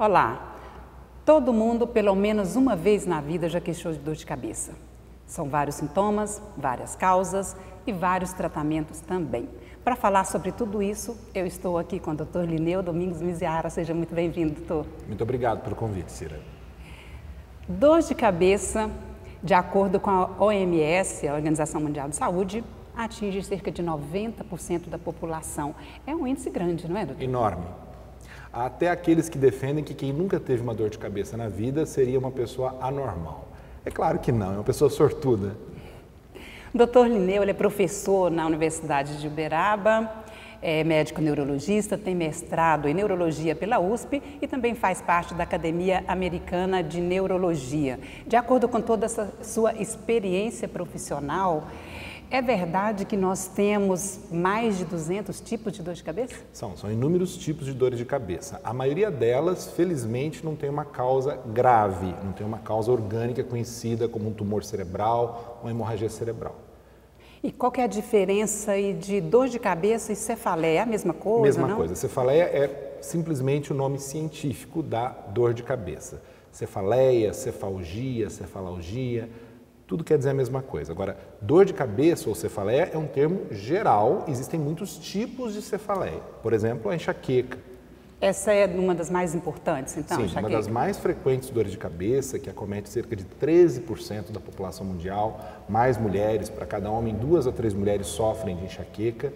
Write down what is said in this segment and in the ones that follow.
Olá! Todo mundo, pelo menos uma vez na vida, já queixou de dor de cabeça. São vários sintomas, várias causas e vários tratamentos também. Para falar sobre tudo isso, eu estou aqui com o Dr. Lineu Domingos Miziara. Seja muito bem-vindo, doutor. Muito obrigado pelo convite, Cira. Dor de cabeça, de acordo com a OMS, a Organização Mundial de Saúde, atinge cerca de 90% da população. É um índice grande, não é, doutor? Enorme. Até aqueles que defendem que quem nunca teve uma dor de cabeça na vida seria uma pessoa anormal. É claro que não, é uma pessoa sortuda. Dr. Lineu é professor na Universidade de Uberaba, é médico neurologista, tem mestrado em neurologia pela USP e também faz parte da Academia Americana de Neurologia. De acordo com toda essa sua experiência profissional, é verdade que nós temos mais de 200 tipos de dor de cabeça? São, são inúmeros tipos de dores de cabeça. A maioria delas, felizmente, não tem uma causa grave, não tem uma causa orgânica conhecida como um tumor cerebral ou hemorragia cerebral. E qual é a diferença de dor de cabeça e cefaleia? É a mesma coisa, Mesma não? coisa. Cefaleia é simplesmente o nome científico da dor de cabeça. Cefaleia, cefalgia, cefalalgia, tudo quer dizer a mesma coisa. Agora, dor de cabeça ou cefaleia é um termo geral, existem muitos tipos de cefaleia. Por exemplo, a enxaqueca. Essa é uma das mais importantes, então, Sim, enxaqueca. uma das mais frequentes dores de cabeça, que acomete cerca de 13% da população mundial, mais mulheres, para cada homem, duas a três mulheres sofrem de enxaqueca.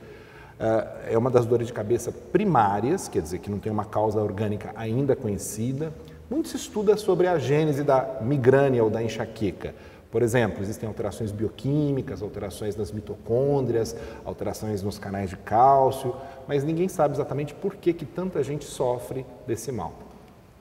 Ah, É uma das dores de cabeça primárias, quer dizer, que não tem uma causa orgânica ainda conhecida. Muito se estuda sobre a gênese da migrânia ou da enxaqueca. Por exemplo, existem alterações bioquímicas, alterações nas mitocôndrias, alterações nos canais de cálcio, mas ninguém sabe exatamente por que, que tanta gente sofre desse mal.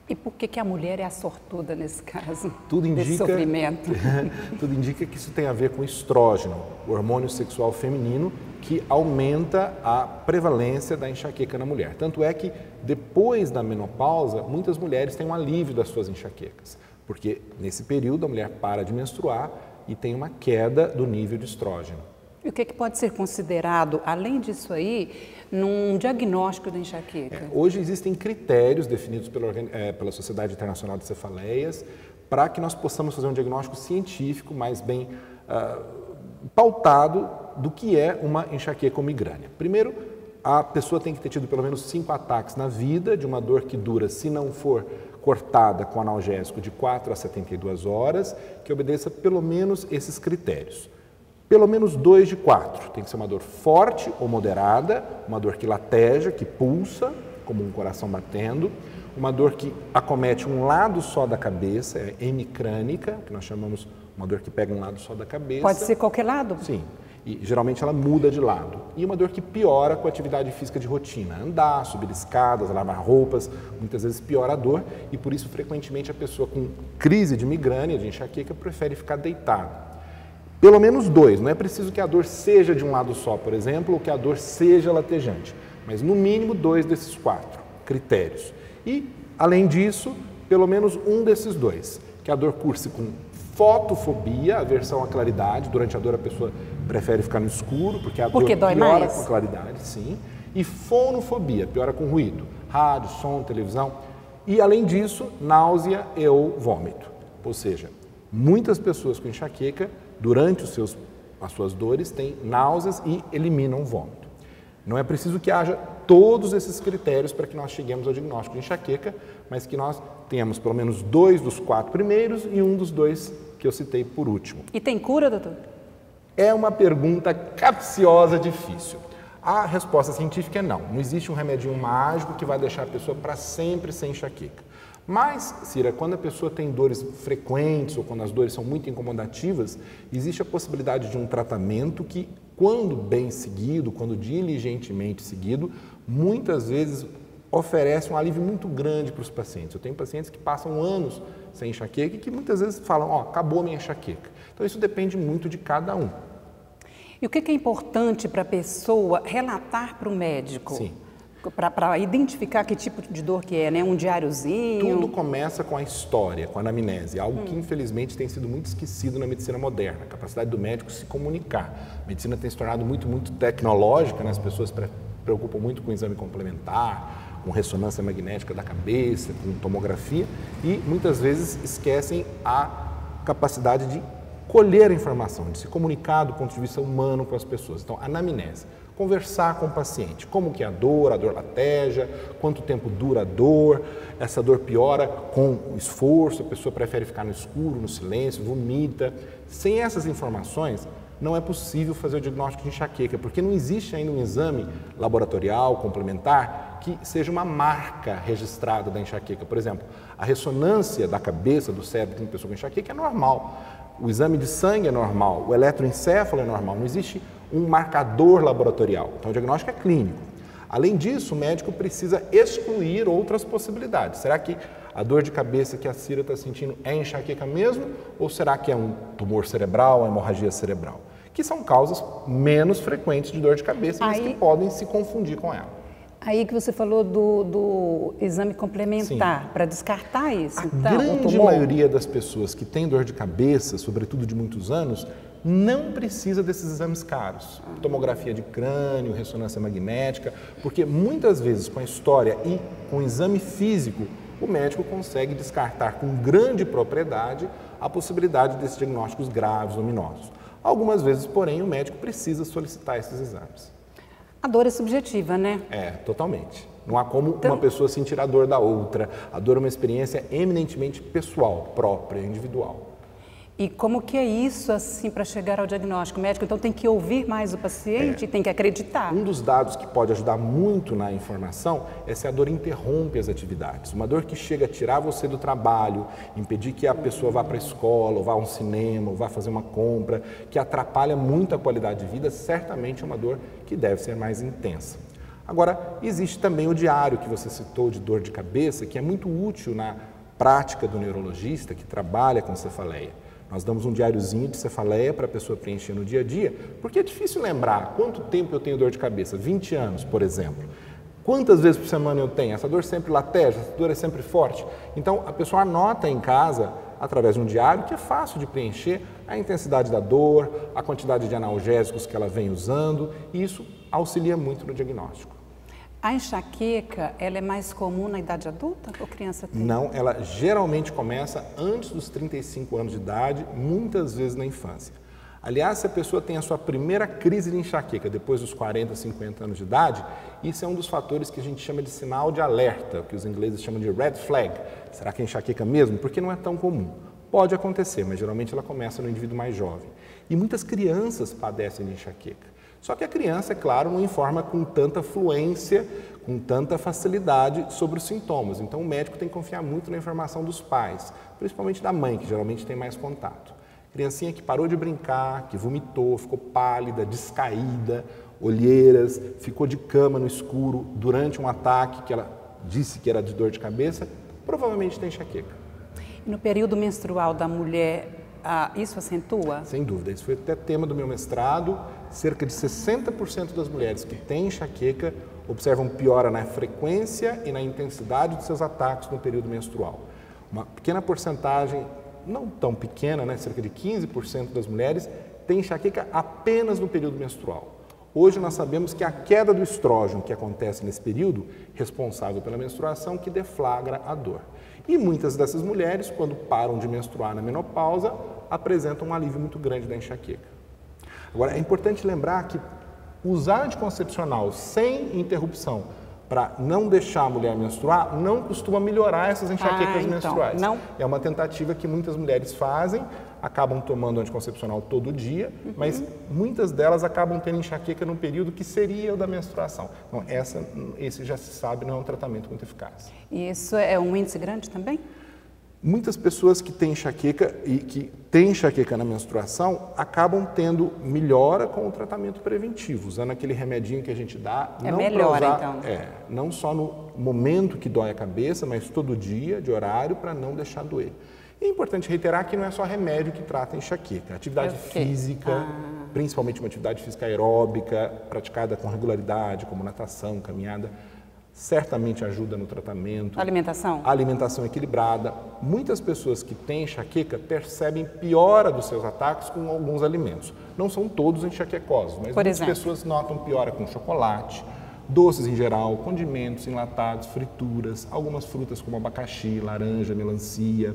E por que, que a mulher é a sortuda nesse caso? Tudo indica, sofrimento. tudo indica que isso tem a ver com estrógeno, o hormônio sexual feminino, que aumenta a prevalência da enxaqueca na mulher. Tanto é que depois da menopausa, muitas mulheres têm um alívio das suas enxaquecas, porque nesse período a mulher para de menstruar e tem uma queda do nível de estrógeno. E o que, que pode ser considerado, além disso aí, num diagnóstico da enxaqueca? É, hoje existem critérios definidos pela, eh, pela Sociedade Internacional de Cefaleias para que nós possamos fazer um diagnóstico científico mais bem ah, pautado do que é uma enxaqueca ou migrânia. Primeiro, a pessoa tem que ter tido pelo menos cinco ataques na vida de uma dor que dura, se não for cortada com analgésico, de 4 a 72 horas, que obedeça pelo menos esses critérios. Pelo menos dois de quatro. Tem que ser uma dor forte ou moderada, uma dor que lateja, que pulsa, como um coração batendo, uma dor que acomete um lado só da cabeça, é hemicrânica, que nós chamamos uma dor que pega um lado só da cabeça. Pode ser qualquer lado? Sim. E geralmente ela muda de lado. E uma dor que piora com a atividade física de rotina. Andar, subir escadas, lavar roupas, muitas vezes piora a dor. E por isso, frequentemente, a pessoa com crise de migrânia, de enxaqueca, prefere ficar deitada. Pelo menos dois. Não é preciso que a dor seja de um lado só, por exemplo, ou que a dor seja latejante. Mas no mínimo dois desses quatro critérios. E, além disso, pelo menos um desses dois. Que a dor curse com fotofobia, aversão à claridade. Durante a dor a pessoa prefere ficar no escuro, porque a Porque dor piora mais? com a claridade, sim. E fonofobia, piora com ruído. Rádio, som, televisão. E, além disso, náusea e ou vômito. Ou seja, muitas pessoas com enxaqueca, durante os seus, as suas dores, têm náuseas e eliminam vômito. Não é preciso que haja todos esses critérios para que nós cheguemos ao diagnóstico de enxaqueca, mas que nós tenhamos pelo menos dois dos quatro primeiros e um dos dois que eu citei por último. E tem cura, doutor? É uma pergunta capciosa, difícil. A resposta científica é não. Não existe um remedinho mágico que vai deixar a pessoa para sempre sem enxaqueca. Mas, Cira, quando a pessoa tem dores frequentes ou quando as dores são muito incomodativas, existe a possibilidade de um tratamento que, quando bem seguido, quando diligentemente seguido, muitas vezes oferece um alívio muito grande para os pacientes. Eu tenho pacientes que passam anos sem enxaqueca e que muitas vezes falam, ó, acabou a minha enxaqueca. Então isso depende muito de cada um. E o que é importante para a pessoa relatar para o médico? Sim. Para identificar que tipo de dor que é, né? Um diáriozinho? Tudo começa com a história, com a anamnese, algo que infelizmente tem sido muito esquecido na medicina moderna, a capacidade do médico se comunicar. A medicina tem se tornado muito, muito tecnológica, né? as pessoas pre- preocupam muito com o exame complementar, com ressonância magnética da cabeça, com tomografia, e muitas vezes esquecem a capacidade de colher a informação, de se comunicar do ponto de vista humano com as pessoas. Então, anamnese, conversar com o paciente, como que é a dor, a dor lateja, quanto tempo dura a dor, essa dor piora com esforço, a pessoa prefere ficar no escuro, no silêncio, vomita. Sem essas informações, não é possível fazer o diagnóstico de enxaqueca, porque não existe ainda um exame laboratorial complementar que seja uma marca registrada da enxaqueca. Por exemplo, a ressonância da cabeça, do cérebro de uma pessoa com enxaqueca é normal. O exame de sangue é normal, o eletroencefalo é normal, não existe um marcador laboratorial. Então, o diagnóstico é clínico. Além disso, o médico precisa excluir outras possibilidades. Será que a dor de cabeça que a Cira está sentindo é enxaqueca mesmo? Ou será que é um tumor cerebral, uma hemorragia cerebral? Que são causas menos frequentes de dor de cabeça, mas que podem se confundir com ela. Aí que você falou do, do exame complementar, para descartar isso. A então, grande maioria das pessoas que têm dor de cabeça, sobretudo de muitos anos, não precisa desses exames caros. Tomografia de crânio, ressonância magnética, porque muitas vezes com a história e com o exame físico, o médico consegue descartar com grande propriedade a possibilidade desses diagnósticos graves, ominosos. Algumas vezes, porém, o médico precisa solicitar esses exames. A dor é subjetiva, né? É, totalmente. Não há como então... uma pessoa sentir a dor da outra. A dor é uma experiência eminentemente pessoal, própria, individual. E como que é isso assim para chegar ao diagnóstico médico? Então tem que ouvir mais o paciente, é. tem que acreditar. Um dos dados que pode ajudar muito na informação é se a dor interrompe as atividades. Uma dor que chega a tirar você do trabalho, impedir que a pessoa vá para a escola, ou vá a um cinema, ou vá fazer uma compra, que atrapalha muito a qualidade de vida, certamente é uma dor que deve ser mais intensa. Agora, existe também o diário que você citou de dor de cabeça, que é muito útil na prática do neurologista que trabalha com cefaleia. Nós damos um diáriozinho de cefaleia para a pessoa preencher no dia a dia, porque é difícil lembrar quanto tempo eu tenho dor de cabeça, 20 anos, por exemplo. Quantas vezes por semana eu tenho? Essa dor sempre lateja, essa dor é sempre forte. Então, a pessoa anota em casa, através de um diário, que é fácil de preencher a intensidade da dor, a quantidade de analgésicos que ela vem usando, e isso auxilia muito no diagnóstico. A enxaqueca, ela é mais comum na idade adulta ou criança tem? Não, ela geralmente começa antes dos 35 anos de idade, muitas vezes na infância. Aliás, se a pessoa tem a sua primeira crise de enxaqueca depois dos 40, 50 anos de idade, isso é um dos fatores que a gente chama de sinal de alerta, que os ingleses chamam de red flag. Será que é enxaqueca mesmo? Porque não é tão comum. Pode acontecer, mas geralmente ela começa no indivíduo mais jovem. E muitas crianças padecem de enxaqueca. Só que a criança, é claro, não informa com tanta fluência, com tanta facilidade sobre os sintomas. Então o médico tem que confiar muito na informação dos pais, principalmente da mãe, que geralmente tem mais contato. Criancinha que parou de brincar, que vomitou, ficou pálida, descaída, olheiras, ficou de cama no escuro durante um ataque que ela disse que era de dor de cabeça, provavelmente tem enxaqueca. No período menstrual da mulher, ah, isso acentua? Sem dúvida. Isso foi até tema do meu mestrado. Cerca de 60% das mulheres que têm enxaqueca observam piora na frequência e na intensidade dos seus ataques no período menstrual. Uma pequena porcentagem, não tão pequena, né, cerca de 15% das mulheres, tem enxaqueca apenas no período menstrual. Hoje nós sabemos que a queda do estrógeno que acontece nesse período, responsável pela menstruação, que deflagra a dor. E muitas dessas mulheres, quando param de menstruar na menopausa, apresentam um alívio muito grande da enxaqueca. Agora, é importante lembrar que usar anticoncepcional sem interrupção para não deixar a mulher menstruar não costuma melhorar essas enxaquecas ah, então, menstruais. Não. É uma tentativa que muitas mulheres fazem, acabam tomando anticoncepcional todo dia, uhum. mas muitas delas acabam tendo enxaqueca no período que seria o da menstruação. Então, essa, esse já se sabe não é um tratamento muito eficaz. E isso é um índice grande também? Muitas pessoas que têm enxaqueca e que têm enxaqueca na menstruação acabam tendo melhora com o tratamento preventivo, usando aquele remedinho que a gente dá. É não melhor, usar, então. É, não só no momento que dói a cabeça, mas todo dia, de horário, para não deixar doer. E é importante reiterar que não é só remédio que trata enxaqueca. Atividade okay. física, ah. principalmente uma atividade física aeróbica, praticada com regularidade, como natação, caminhada, certamente ajuda no tratamento. Alimentação? A alimentação equilibrada. Muitas pessoas que têm enxaqueca percebem piora dos seus ataques com alguns alimentos. Não são todos enxaquecosos, mas Por muitas exemplo? pessoas notam piora com chocolate, doces em geral, condimentos, enlatados, frituras, algumas frutas como abacaxi, laranja, melancia,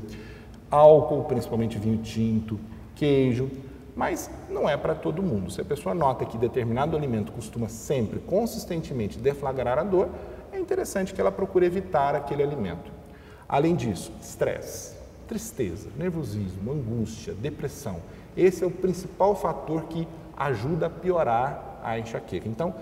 álcool, principalmente vinho tinto, queijo, mas não é para todo mundo. Se a pessoa nota que determinado alimento costuma sempre, consistentemente, deflagrar a dor, é interessante que ela procure evitar aquele alimento. Além disso, estresse, tristeza, nervosismo, angústia, depressão. Esse é o principal fator que ajuda a piorar a enxaqueca. Então,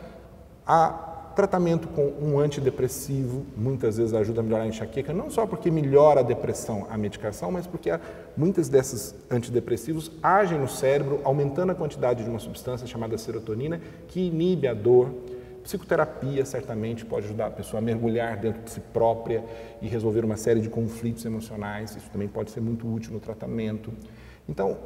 a tratamento com um antidepressivo muitas vezes ajuda a melhorar a enxaqueca, não só porque melhora a depressão, a medicação, mas porque muitas desses antidepressivos agem no cérebro, aumentando a quantidade de uma substância chamada serotonina, que inibe a dor. Psicoterapia certamente pode ajudar a pessoa a mergulhar dentro de si própria e resolver uma série de conflitos emocionais. Isso também pode ser muito útil no tratamento. Então,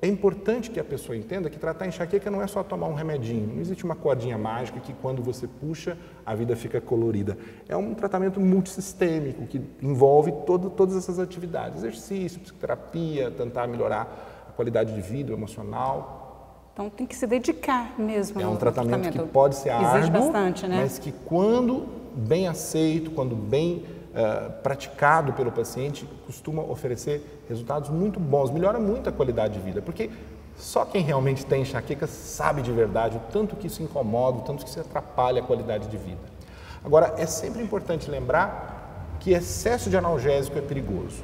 é importante que a pessoa entenda que tratar enxaqueca não é só tomar um remedinho, não existe uma cordinha mágica que quando você puxa a vida fica colorida. É um tratamento multissistêmico que envolve todo, todas essas atividades, exercício, psicoterapia, tentar melhorar a qualidade de vida, emocional. Então tem que se dedicar mesmo. É um tratamento, tratamento, que pode ser árduo, bastante, né? mas que quando bem aceito, quando bem uh, praticado pelo paciente costuma oferecer resultados muito bons, melhora muito a qualidade de vida, porque só quem realmente tem enxaqueca sabe de verdade o tanto que isso incomoda, o tanto que isso atrapalha a qualidade de vida. Agora, é sempre importante lembrar que excesso de analgésico é perigoso.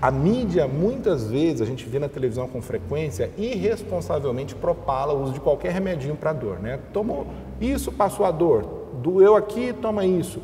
A mídia, muitas vezes, a gente vê na televisão com frequência, irresponsavelmente propala o uso de qualquer remedinho para dor. Né? Tomou isso, passou a dor. Doeu aqui, toma isso.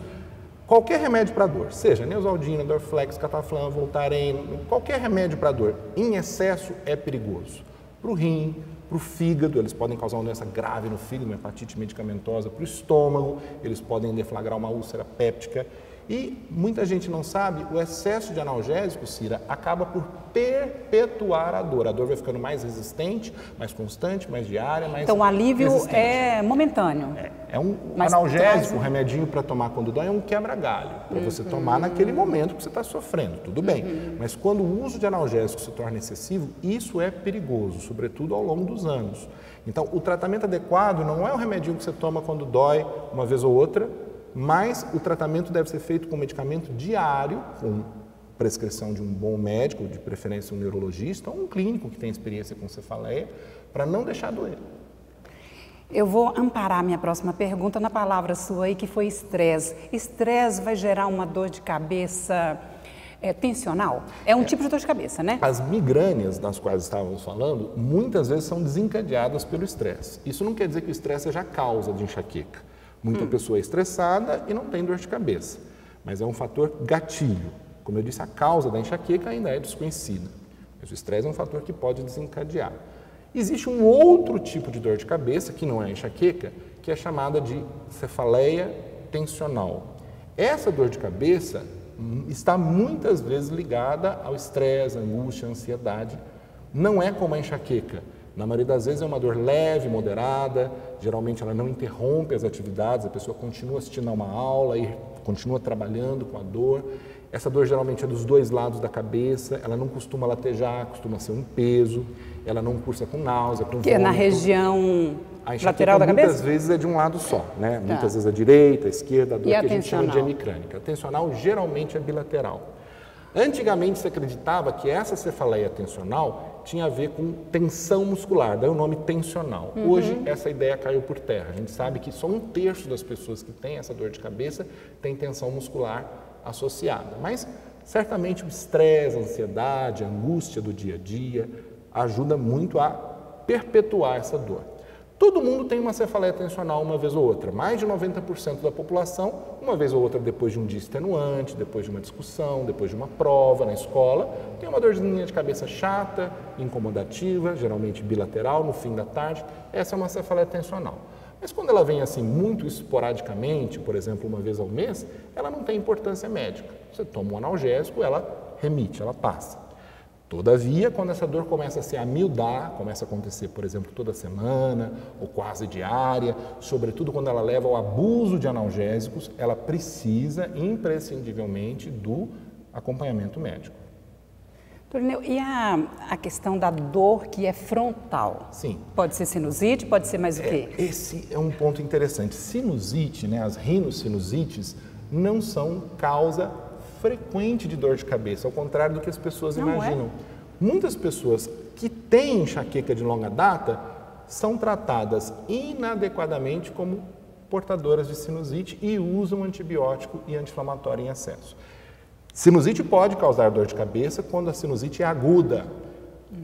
Qualquer remédio para dor, seja Neosaldina, Dorflex, Cataflam, Voltaren, qualquer remédio para dor em excesso é perigoso. Para o rim, para o fígado, eles podem causar uma doença grave no fígado, uma hepatite medicamentosa. Para o estômago, eles podem deflagrar uma úlcera péptica. E muita gente não sabe, o excesso de analgésico, Cira, acaba por perpetuar a dor. A dor vai ficando mais resistente, mais constante, mais diária, mais Então o alívio resistente. é momentâneo. É, é um Mas analgésico, um remedinho para tomar quando dói é um quebra-galho, para uhum. você tomar naquele momento que você está sofrendo, tudo bem. Uhum. Mas quando o uso de analgésico se torna excessivo, isso é perigoso, sobretudo ao longo dos anos. Então, o tratamento adequado não é o remedinho que você toma quando dói uma vez ou outra, mas o tratamento deve ser feito com medicamento diário, com prescrição de um bom médico, de preferência um neurologista ou um clínico que tem experiência com cefaleia, para não deixar doer. Eu vou amparar minha próxima pergunta na palavra sua aí, que foi estresse. Estresse vai gerar uma dor de cabeça é, tensional? É um é. tipo de dor de cabeça, né? As migrânias das quais estávamos falando, muitas vezes são desencadeadas pelo estresse. Isso não quer dizer que o estresse seja a causa de enxaqueca. Muita hum. pessoa é estressada e não tem dor de cabeça, mas é um fator gatilho. Como eu disse, a causa da enxaqueca ainda é desconhecida, mas o estresse é um fator que pode desencadear. Existe um outro tipo de dor de cabeça, que não é enxaqueca, que é chamada de cefaleia tensional. Essa dor de cabeça hum, está muitas vezes ligada ao estresse, angústia, ansiedade. Não é como a enxaqueca. Na maioria das vezes é uma dor leve, moderada, geralmente ela não interrompe as atividades, a pessoa continua assistindo a uma aula e continua trabalhando com a dor. Essa dor geralmente é dos dois lados da cabeça, ela não costuma latejar, costuma ser um peso, ela não cursa com náusea, com Que é na região lateral da cabeça? muitas vezes é de um lado só, né? Tá. Muitas vezes a direita, a esquerda, a dor e que a, a gente chama de hemicrânica. A tensional geralmente é bilateral. Antigamente se acreditava que essa cefaleia tensional tinha a ver com tensão muscular, daí o nome tensional. Uhum. Hoje essa ideia caiu por terra. A gente sabe que só um terço das pessoas que têm essa dor de cabeça tem tensão muscular associada. Mas certamente o estresse, a ansiedade, a angústia do dia a dia ajuda muito a perpetuar essa dor. Todo mundo tem uma cefaleia tensional uma vez ou outra. Mais de 90% da população, uma vez ou outra, depois de um dia extenuante, depois de uma discussão, depois de uma prova na escola, tem uma dorzinha de cabeça chata, incomodativa, geralmente bilateral, no fim da tarde. Essa é uma cefaleia tensional. Mas quando ela vem assim muito esporadicamente, por exemplo, uma vez ao mês, ela não tem importância médica. Você toma um analgésico, ela remite, ela passa. Todavia, quando essa dor começa a se amildar, começa a acontecer, por exemplo, toda semana ou quase diária, sobretudo quando ela leva ao abuso de analgésicos, ela precisa imprescindivelmente do acompanhamento médico. E a, a questão da dor que é frontal? Sim. Pode ser sinusite, pode ser mais o quê? É, esse é um ponto interessante. Sinusite, né, as rinossinusites, não são causa frequente de dor de cabeça, ao contrário do que as pessoas Não é? imaginam. Muitas pessoas que têm enxaqueca de longa data são tratadas inadequadamente como portadoras de sinusite e usam antibiótico e anti-inflamatório em excesso. Sinusite pode causar dor de cabeça quando a sinusite é aguda,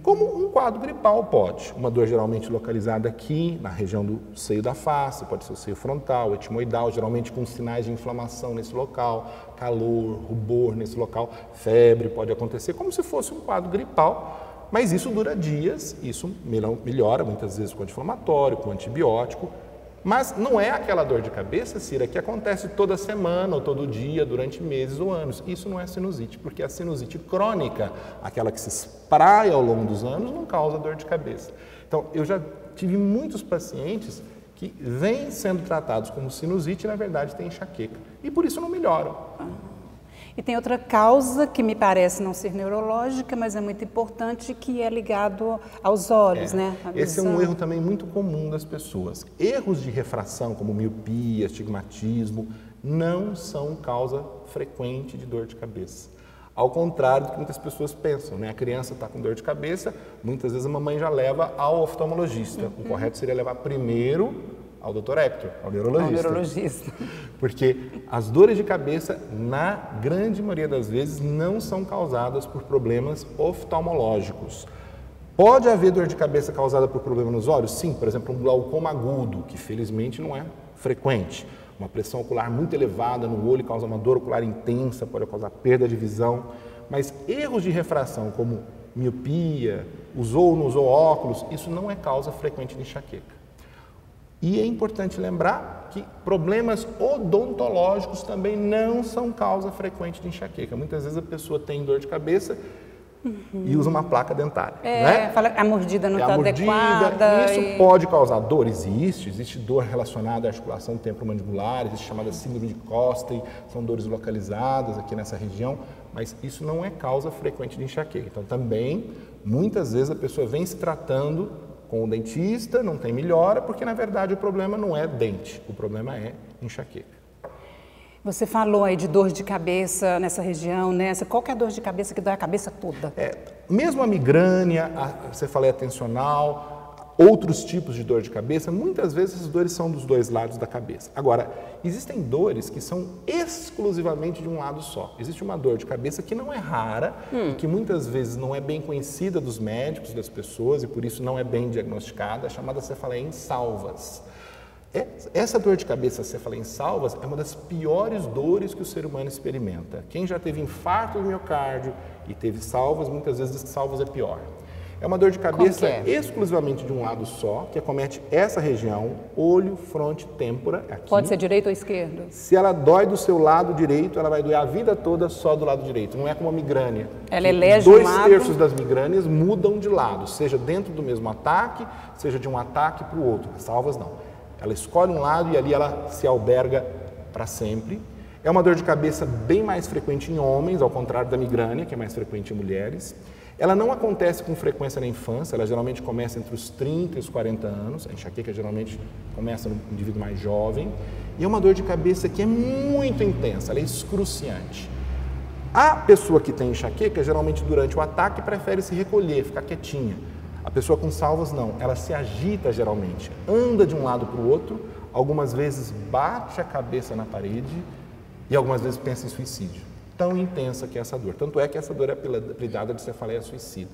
como um quadro gripal pode. Uma dor geralmente localizada aqui, na região do seio da face, pode ser o seio frontal, etimoidal, geralmente com sinais de inflamação nesse local, calor, rubor nesse local, febre pode acontecer, como se fosse um quadro gripal. Mas isso dura dias, isso melhora muitas vezes com anti-inflamatório, com antibiótico, mas não é aquela dor de cabeça, Cira, que acontece toda semana ou todo dia, durante meses ou anos. Isso não é sinusite, porque a sinusite crônica, aquela que se espraia ao longo dos anos, não causa dor de cabeça. Então, eu já tive muitos pacientes que vêm sendo tratados como sinusite e, na verdade, têm enxaqueca. E por isso não melhoram. E tem outra causa que me parece não ser neurológica, mas é muito importante, que é ligado aos olhos, É. né? A Esse é um erro também muito comum das pessoas. Erros de refração, como miopia, astigmatismo, não são causa frequente de dor de cabeça. Ao contrário do que muitas pessoas pensam, né? A criança está com dor de cabeça, muitas vezes a mamãe já leva ao oftalmologista. O correto seria levar primeiro ao Dr. Hector, ao Ao neurologista. neurologista. Porque as dores de cabeça, na grande maioria das vezes, não são causadas por problemas oftalmológicos. Pode haver dor de cabeça causada por problema nos olhos? Sim, por exemplo, um glaucoma agudo, que felizmente não é frequente. Uma pressão ocular muito elevada no olho causa uma dor ocular intensa, pode causar perda de visão. Mas erros de refração, como miopia, usou ou não usou óculos, isso não é causa frequente de enxaqueca. E é importante lembrar que problemas odontológicos também não são causa frequente de enxaqueca. Muitas vezes a pessoa tem dor de cabeça e usa uma placa dentária. É, né? fala a mordida não É está a mordida, adequada. Isso e- pode causar dor, existe, existe dor relacionada à articulação temporomandibular, existe chamada síndrome de Costa, são dores localizadas aqui nessa região, mas isso não é causa frequente de enxaqueca. Então também, muitas vezes a pessoa vem se tratando com o dentista, não tem melhora, porque na verdade o problema não é dente, o problema é enxaqueca. Você falou aí de dor de cabeça nessa região, nessa. Qual que é a dor de cabeça que dói a cabeça toda? É, mesmo a migrânia, a cefaleia tensional, outros tipos de dor de cabeça, muitas vezes essas dores são dos dois lados da cabeça. Agora, existem dores que são exclusivamente de um lado só. Existe uma dor de cabeça que não é rara e que muitas vezes não é bem conhecida dos médicos, das pessoas, e por isso não é bem diagnosticada, chamada cefaleia em salvas. É- Essa dor de cabeça cefaleia em salvas é uma das piores dores que o ser humano experimenta. Quem já teve infarto do miocárdio e teve salvas, muitas vezes salvas é pior. É uma dor de cabeça é? exclusivamente de um lado só, que acomete essa região, olho, fronte, têmpora, aqui. Pode ser direito ou esquerdo? Se ela dói do seu lado direito, ela vai doer a vida toda só do lado direito. Não é como a migrânia. Ela elege um Dois lado. terços das migrânias mudam de lado, seja dentro do mesmo ataque, seja de um ataque para o outro. As salvas não. Ela escolhe um lado e ali ela se alberga para sempre. É uma dor de cabeça bem mais frequente em homens, ao contrário da migrânia, que é mais frequente em mulheres. Ela não acontece com frequência na infância, ela geralmente começa entre os 30 e os 40 anos. A enxaqueca geralmente começa no indivíduo mais jovem. E é uma dor de cabeça que é muito intensa, ela é excruciante. A pessoa que tem enxaqueca, geralmente durante o ataque, prefere se recolher, ficar quietinha. A pessoa com salvas não, ela se agita geralmente, anda de um lado para o outro, algumas vezes bate a cabeça na parede e algumas vezes pensa em suicídio. Tão intensa que é essa dor. Tanto é que essa dor é apelidada de cefaleia suicida.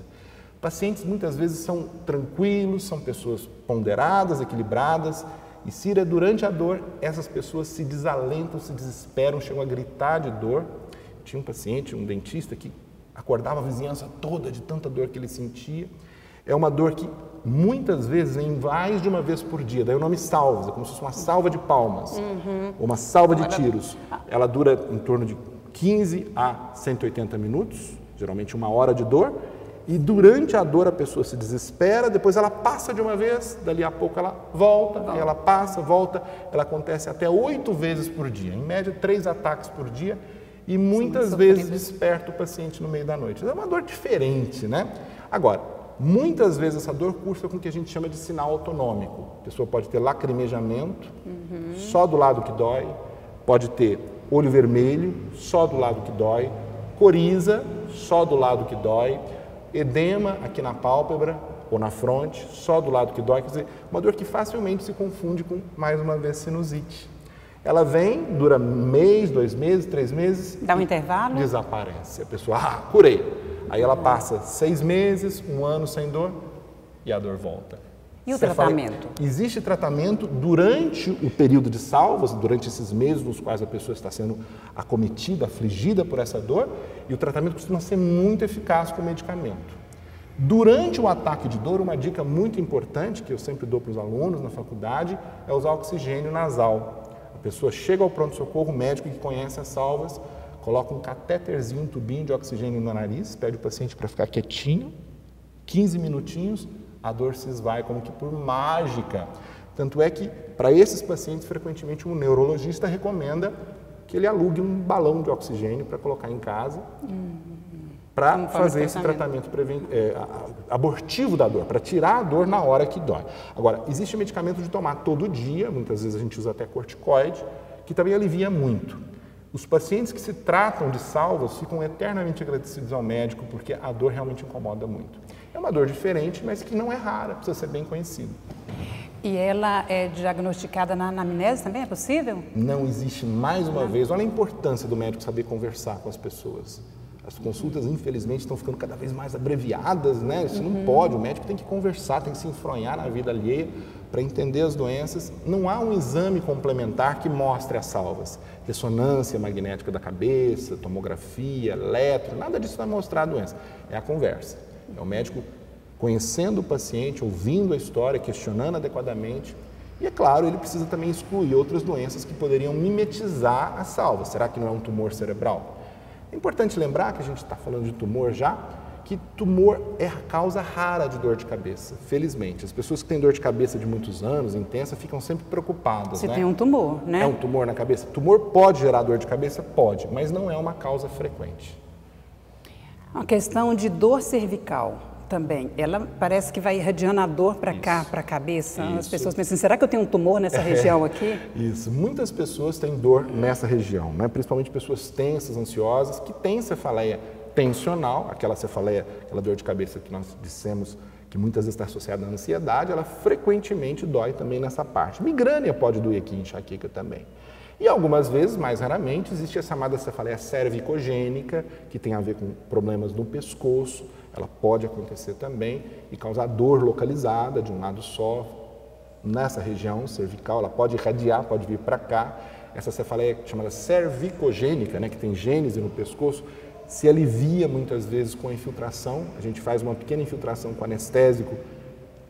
Pacientes muitas vezes são tranquilos, são pessoas ponderadas, equilibradas, e Cira, durante a dor, essas pessoas se desalentam, se desesperam, chegam a gritar de dor. Tinha um paciente, um dentista, que acordava a vizinhança toda de tanta dor que ele sentia. É uma dor que muitas vezes vem mais de uma vez por dia, daí o nome salvas, é como se fosse uma salva de palmas, ou uma salva de tiros. Ela dura em torno de 15 a 180 minutos, geralmente uma hora de dor, e durante a dor a pessoa se desespera, depois ela passa de uma vez, dali a pouco ela volta, aí ela passa, volta, ela acontece até oito vezes por dia, em média três ataques por dia, e muitas Sim, vezes desperta o paciente no meio da noite. É uma dor diferente, né? Agora, muitas vezes essa dor cursa com o que a gente chama de sinal autonômico. A pessoa pode ter lacrimejamento, uhum. só do lado que dói, pode ter olho vermelho, só do lado que dói, coriza, só do lado que dói, edema aqui na pálpebra ou na fronte, só do lado que dói, quer dizer, uma dor que facilmente se confunde com, mais uma vez, sinusite. Ela vem, dura mês, dois meses, três meses. Dá um intervalo? Desaparece. A pessoa, ah, curei. Aí ela passa seis meses, um ano sem dor e a dor volta. E o Você tratamento? Fala, existe tratamento durante o período de salvas, durante esses meses nos quais a pessoa está sendo acometida, afligida por essa dor, e o tratamento costuma ser muito eficaz com o medicamento. Durante o ataque de dor, uma dica muito importante que eu sempre dou para os alunos na faculdade é usar oxigênio nasal. A pessoa chega ao pronto-socorro, o médico que conhece as salvas, coloca um catéterzinho, um tubinho de oxigênio no nariz, pede o paciente para ficar quietinho, 15 minutinhos, a dor se esvai como que por mágica. Tanto é que, para esses pacientes, frequentemente um neurologista recomenda que ele alugue um balão de oxigênio para colocar em casa, para fazer esse tratamento é, abortivo da dor, para tirar a dor na hora que dói. Agora, existe medicamento de tomar todo dia, muitas vezes a gente usa até corticoide, que também alivia muito. Os pacientes que se tratam de salvas ficam eternamente agradecidos ao médico porque a dor realmente incomoda muito. É uma dor diferente, mas que não é rara, precisa ser bem conhecida. E ela é diagnosticada na anamnese também? É possível? Não existe, mais uma vez, olha a importância do médico saber conversar com as pessoas. As consultas, infelizmente, estão ficando cada vez mais abreviadas, né? Isso uhum. não pode, o médico tem que conversar, tem que se enfronhar na vida alheia para entender as doenças. Não há um exame complementar que mostre as salvas. Ressonância magnética da cabeça, tomografia, eletro, nada disso vai mostrar a doença. É a conversa. É o médico conhecendo o paciente, ouvindo a história, questionando adequadamente. E é claro, ele precisa também excluir outras doenças que poderiam mimetizar a salva. Será que não é um tumor cerebral? É importante lembrar que a gente está falando de tumor já, que tumor é a causa rara de dor de cabeça, felizmente. As pessoas que têm dor de cabeça de muitos anos, intensa, ficam sempre preocupadas. Se né? tem um tumor, né? É um tumor na cabeça. Tumor pode gerar dor de cabeça? Pode, mas não é uma causa frequente. A questão de dor cervical também, ela parece que vai irradiando a dor para cá, para a cabeça. Isso. As pessoas pensam, será que eu tenho um tumor nessa é, região aqui? Isso, muitas pessoas têm dor nessa região, né? principalmente pessoas tensas, ansiosas, que têm cefaleia tensional, aquela cefaleia, aquela dor de cabeça que nós dissemos que muitas vezes está associada à ansiedade, ela frequentemente dói também nessa parte. Migrânia pode doer aqui, enxaqueca também. E algumas vezes, mais raramente, existe a chamada cefaleia cervicogênica, que tem a ver com problemas no pescoço. Ela pode acontecer também e causar dor localizada de um lado só, nessa região cervical. Ela pode irradiar, pode vir para cá. Essa cefaleia chamada cervicogênica, né, que tem gênese no pescoço, se alivia muitas vezes com a infiltração. A gente faz uma pequena infiltração com anestésico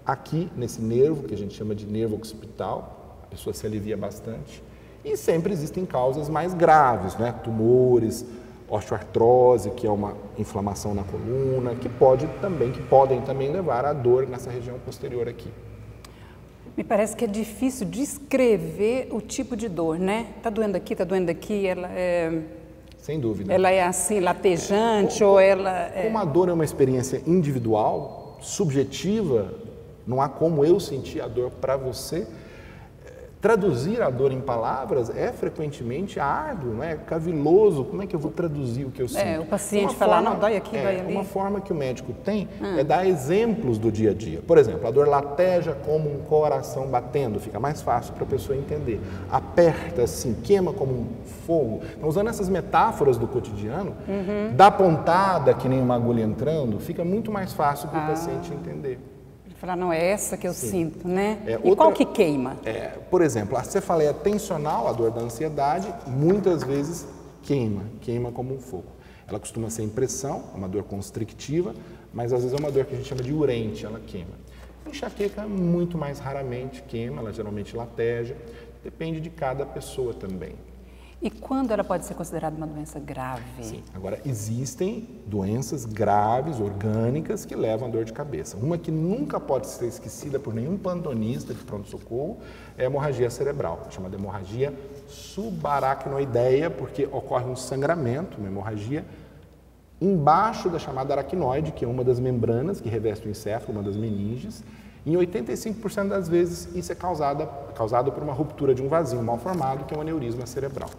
aqui nesse nervo, que a gente chama de nervo occipital. A pessoa se alivia bastante. E sempre existem causas mais graves, né? tumores, osteoartrose, que é uma inflamação na coluna, que pode também, que podem também levar à dor nessa região posterior aqui. Me parece que é difícil descrever o tipo de dor, né? Tá doendo aqui, tá doendo aqui, ela é sem dúvida. Ela é assim, latejante é, ou ela. É... Como a dor é uma experiência individual, subjetiva, não há como eu sentir a dor para você, Traduzir a dor em palavras é frequentemente árduo, é caviloso. Como é que eu vou traduzir o que eu sinto? É, o paciente falar, não, dói aqui, é, dói ali. Uma forma que o médico tem hum. é dar exemplos do dia a dia. Por exemplo, a dor lateja como um coração batendo, fica mais fácil para a pessoa entender. Aperta assim, queima como um fogo. Então, usando essas metáforas do cotidiano, uhum. dá pontada que nem uma agulha entrando, fica muito mais fácil para o ah. paciente entender. Falar, não, é essa que eu Sim. sinto, né? É, e outra, qual que queima? É, por exemplo, a cefaleia tensional, a dor da ansiedade, muitas vezes queima, queima como um fogo. Ela costuma ser impressão, é uma dor constrictiva, mas às vezes é uma dor que a gente chama de urente, ela queima. Enxaqueca muito mais raramente queima, ela geralmente lateja, depende de cada pessoa também. E quando ela pode ser considerada uma doença grave? Sim, agora existem doenças graves, orgânicas, que levam a dor de cabeça. Uma que nunca pode ser esquecida por nenhum pantonista de pronto-socorro é a hemorragia cerebral, chamada hemorragia subaracnoideia, porque ocorre um sangramento, uma hemorragia, embaixo da chamada aracnoide, que é uma das membranas que reveste o encéfalo, uma das meninges. Em 85% das vezes, isso é causado, causado por uma ruptura de um vazio mal formado, que é um aneurisma cerebral.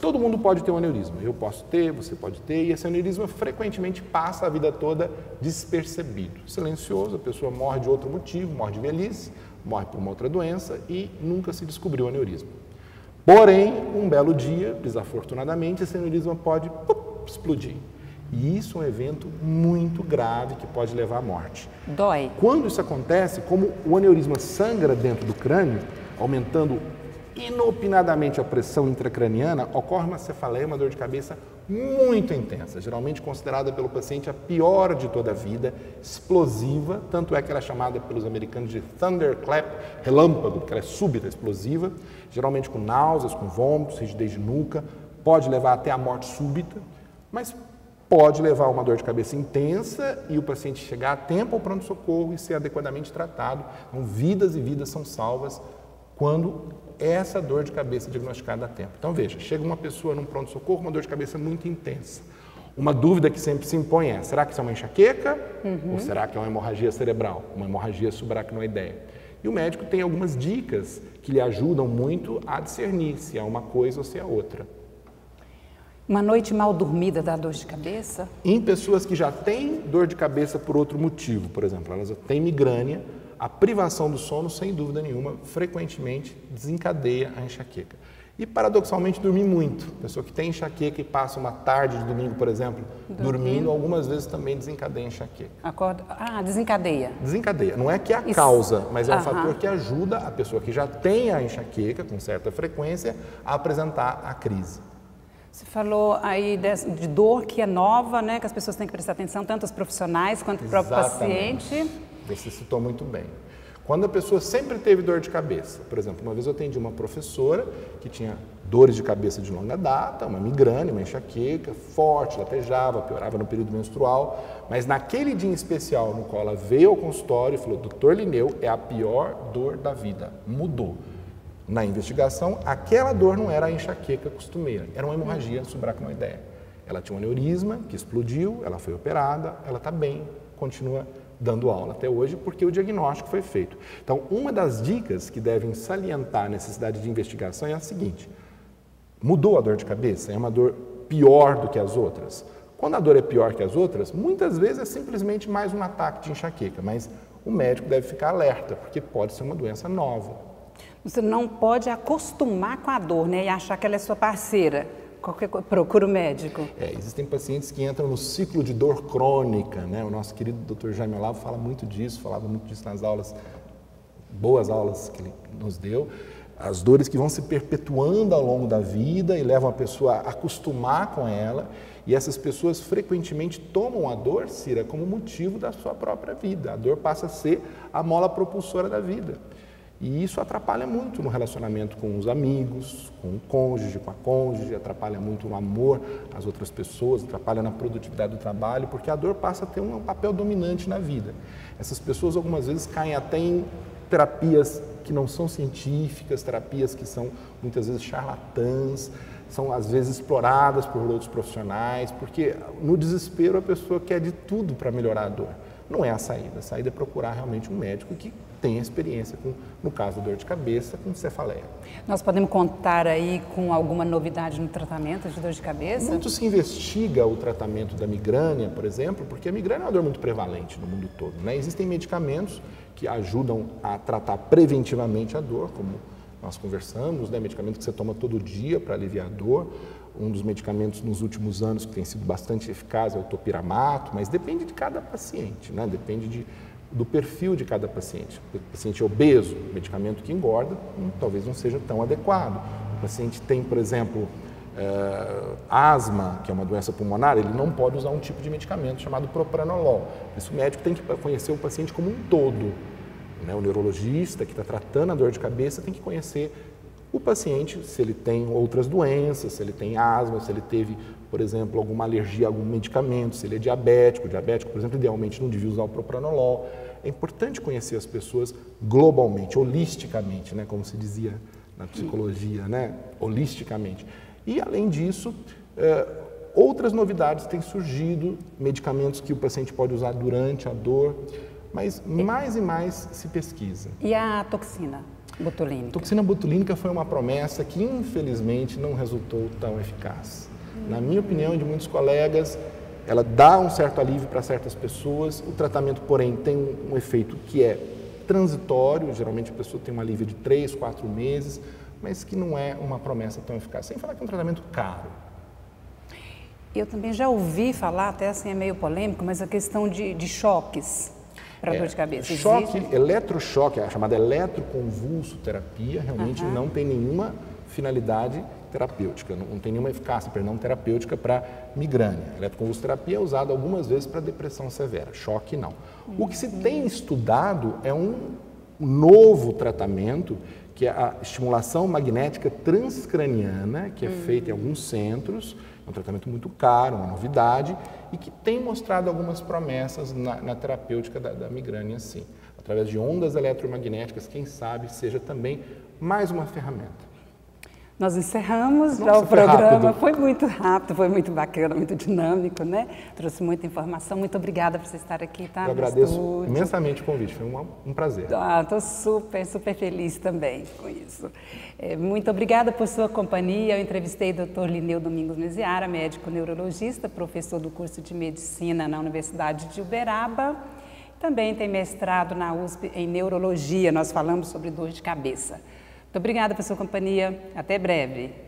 Todo mundo pode ter um aneurisma. Eu posso ter, você pode ter, e esse aneurisma frequentemente passa a vida toda despercebido, silencioso. A pessoa morre de outro motivo, morre de velhice, morre por uma outra doença e nunca se descobriu o aneurisma. Porém, um belo dia, desafortunadamente, esse aneurisma pode pup, explodir. E isso é um evento muito grave que pode levar à morte. Dói. Quando isso acontece, como o aneurisma sangra dentro do crânio, aumentando inopinadamente a pressão intracraniana, ocorre uma cefaleia, uma dor de cabeça muito intensa, geralmente considerada pelo paciente a pior de toda a vida, explosiva, tanto é que ela é chamada pelos americanos de thunderclap, relâmpago, porque ela é súbita, explosiva, geralmente com náuseas, com vômitos, rigidez de nuca, pode levar até a morte súbita, mas pode levar a uma dor de cabeça intensa e o paciente chegar a tempo ao pronto-socorro e ser adequadamente tratado. Então, vidas e vidas são salvas quando essa dor de cabeça é diagnosticada a tempo. Então, veja, chega uma pessoa num pronto-socorro, uma dor de cabeça muito intensa. Uma dúvida que sempre se impõe é: será que isso é uma enxaqueca uhum. ou será que é uma hemorragia cerebral, uma hemorragia subaracnoideia? E o médico tem algumas dicas que lhe ajudam muito a discernir se é uma coisa ou se é outra. Uma noite mal dormida dá dor de cabeça? Em pessoas que já têm dor de cabeça por outro motivo, por exemplo, elas têm migrânia, a privação do sono, sem dúvida nenhuma, frequentemente desencadeia a enxaqueca. E, paradoxalmente, dormir muito. Pessoa que tem enxaqueca e passa uma tarde de domingo, por exemplo, dormindo, dormindo algumas vezes também desencadeia enxaqueca. Acorda. Ah, desencadeia. Desencadeia. Não é que é a Isso. causa, mas é um fator que ajuda a pessoa que já tem a enxaqueca com certa frequência a apresentar a crise. Você falou aí de, de, dor que é nova, né? Que as pessoas têm que prestar atenção, tanto os profissionais quanto o próprio paciente. Você citou muito bem. Quando a pessoa sempre teve dor de cabeça, por exemplo, uma vez eu atendi uma professora que tinha dores de cabeça de longa data, uma migrânia, uma enxaqueca forte, latejava, piorava no período menstrual, mas naquele dia em especial no qual ela veio ao consultório e falou: Doutor Lineu, é a pior dor da vida, mudou. Na investigação, aquela dor não era a enxaqueca costumeira, era uma hemorragia subaracnoideia. Ela tinha um aneurisma que explodiu, ela foi operada, ela está bem, continua dando aula até hoje, porque o diagnóstico foi feito. Então, uma das dicas que devem salientar a necessidade de investigação é a seguinte: mudou a dor de cabeça? É uma dor pior do que as outras? Quando a dor é pior que as outras, muitas vezes é simplesmente mais um ataque de enxaqueca, mas o médico deve ficar alerta, porque pode ser uma doença nova. Você não pode acostumar com a dor, né? E achar que ela é sua parceira. Qualquer coisa, procura o médico. É, existem pacientes que entram no ciclo de dor crônica, né? O nosso querido Dr. Jaime Olavo fala muito disso, falava muito disso nas aulas, boas aulas que ele nos deu. As dores que vão se perpetuando ao longo da vida e levam a pessoa a acostumar com ela. E essas pessoas frequentemente tomam a dor, Cira, como motivo da sua própria vida. A dor passa a ser a mola propulsora da vida. E isso atrapalha muito no relacionamento com os amigos, com o cônjuge, com a cônjuge, atrapalha muito no amor às outras pessoas, atrapalha na produtividade do trabalho, porque a dor passa a ter um papel dominante na vida. Essas pessoas algumas vezes caem até em terapias que não são científicas, terapias que são muitas vezes charlatãs, são às vezes exploradas por outros profissionais, porque no desespero a pessoa quer de tudo para melhorar a dor. Não é a saída. A saída é procurar realmente um médico que tenha experiência com, no caso dor de cabeça, com cefaleia. Nós podemos contar aí com alguma novidade no tratamento de dor de cabeça? Muito se investiga o tratamento da migrânia, por exemplo, porque a migrânia é uma dor muito prevalente no mundo todo. Né? Existem medicamentos que ajudam a tratar preventivamente a dor, como nós conversamos, né? medicamento que você toma todo dia para aliviar a dor. Um dos medicamentos nos últimos anos que tem sido bastante eficaz é o topiramato, mas depende de cada paciente, né? depende de do perfil de cada paciente. O paciente obeso, medicamento que engorda, hum, talvez não seja tão adequado. O paciente tem, por exemplo, uh, asma, que é uma doença pulmonar, ele não pode usar um tipo de medicamento chamado propranolol. Isso o médico tem que conhecer o paciente como um todo. Né? O neurologista que está tratando a dor de cabeça tem que conhecer o paciente, se ele tem outras doenças, se ele tem asma, se ele teve, por exemplo, alguma alergia a algum medicamento, se ele é diabético, diabético, por exemplo, idealmente não devia usar o propranolol. É importante conhecer as pessoas globalmente, holisticamente, né, como se dizia na psicologia, né? holisticamente. E, além disso, é, outras novidades têm surgido, medicamentos que o paciente pode usar durante a dor, mas mais e mais se pesquisa. E a toxina botulínica? Toxina botulínica foi uma promessa que, infelizmente, não resultou tão eficaz. Na minha opinião e de muitos colegas, ela dá um certo alívio para certas pessoas, o tratamento, porém, tem um, um efeito que é transitório, geralmente a pessoa tem um alívio de três, quatro meses, mas que não é uma promessa tão eficaz. Sem falar que é um tratamento caro. Eu também já ouvi falar, até assim é meio polêmico, mas a questão de, de choques para é, dor de cabeça. Choque, Existe? eletrochoque, a chamada eletroconvulsoterapia, realmente uhum. não tem nenhuma finalidade terapêutica, não, não tem nenhuma eficácia, perdão, terapêutica para migrânia. A eletroconvulsoterapia é usada algumas vezes para depressão severa, choque não. O que se tem estudado é um novo tratamento que é a estimulação magnética transcraniana, que é feita em alguns centros, é um tratamento muito caro, uma novidade, e que tem mostrado algumas promessas na, na terapêutica da, da migrânia, sim. Através de ondas eletromagnéticas, quem sabe seja também mais uma ferramenta. Nós encerramos Nossa, o programa. Foi, foi muito rápido, foi muito bacana, muito dinâmico, né? Trouxe muita informação. Muito obrigada por você estar aqui, tá? Eu agradeço imensamente o convite, foi um, um prazer. Ah, estou super, super feliz também com isso. É, muito obrigada por sua companhia. Eu entrevistei o Dr. Lineu Domingos Meziara, médico neurologista, professor do curso de medicina na Universidade de Uberaba. Também tem mestrado na USP em neurologia. Nós falamos sobre dor de cabeça. Muito obrigada pela sua companhia. Até breve.